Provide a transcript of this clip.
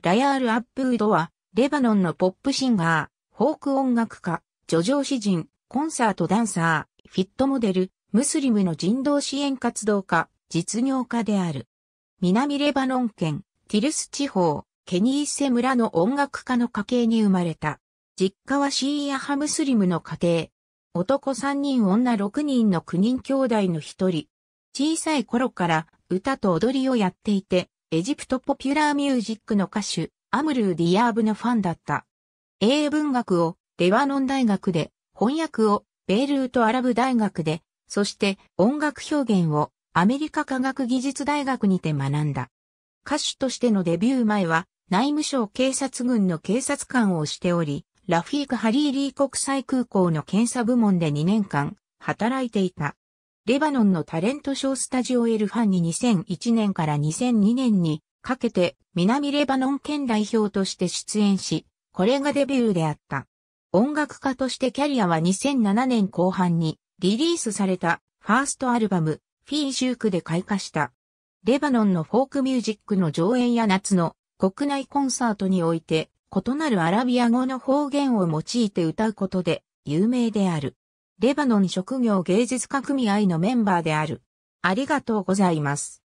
ラヤール・アッブードは、レバノンのポップシンガー、フォーク音楽家、叙情詩人、コンサートダンサー、フィットモデル、ムスリムの人道支援活動家、実業家である。南レバノン県、ティルス地方、ケニーセ村の音楽家の家系に生まれた。実家はシーア派ムスリムの家庭。男3人女6人の9人兄弟の一人。小さい頃から歌と踊りをやっていて、エジプトポピュラーミュージックの歌手、アムルー・ディアーブのファンだった。英文学をレバノン大学で、翻訳をベールートアラブ大学で、そして音楽表現をアメリカ科学技術大学にて学んだ。歌手としてのデビュー前は内務省警察軍の警察官をしており、ラフィーク・ハリーリー国際空港の検査部門で2年間働いていた。レバノンのタレントショースタジオエルファンに2001年から2002年にかけて南レバノン県代表として出演し、これがデビューであった。音楽家としてキャリアは2007年後半にリリースされたファーストアルバムフィーシュークで開花した。レバノンのフォークミュージックの上演や夏の国内コンサートにおいて異なるアラビア語の方言を用いて歌うことで有名である。レバノン職業芸術家組合のメンバーである。ありがとうございます。